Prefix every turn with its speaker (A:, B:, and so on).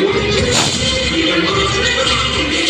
A: We're gonna make it.